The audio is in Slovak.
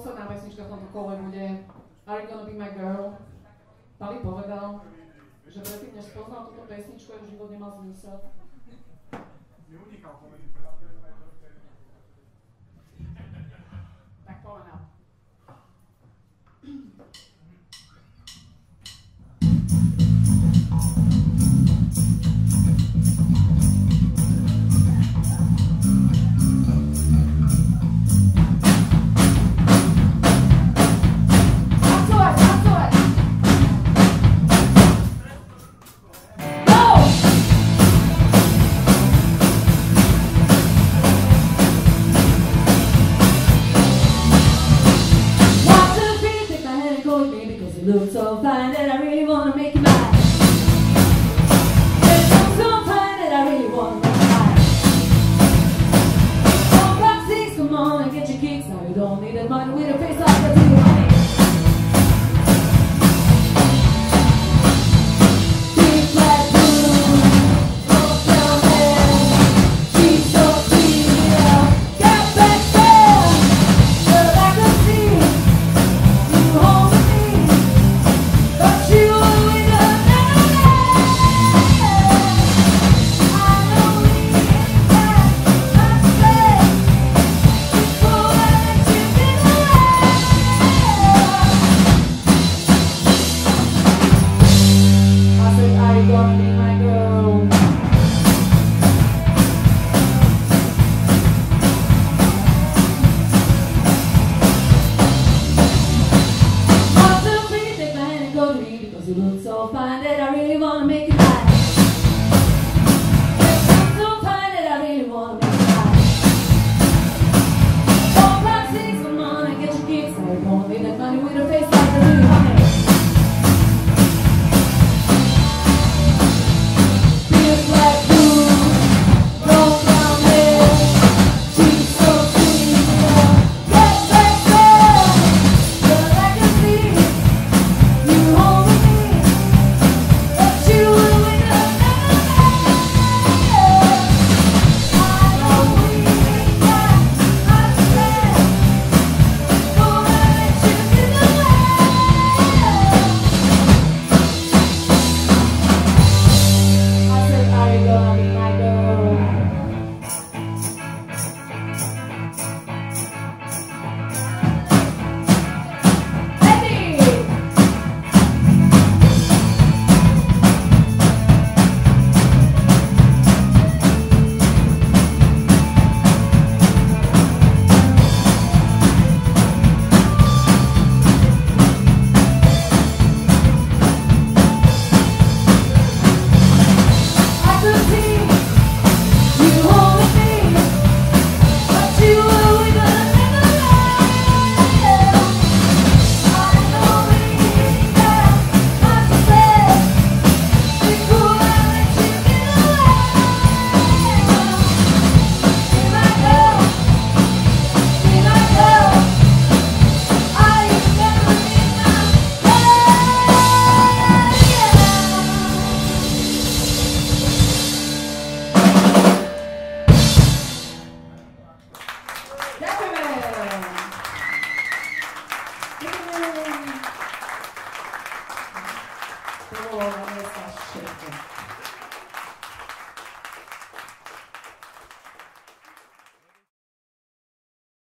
posledná pesnička v tomto kole bude Are Gonna Be My Girl. Pali povedal, že predtým, než poznal túto pesničku, jeho život nemal zmysel. Neunikal Tak povedal. You look so fine that I to look so fine that I really wanna make it.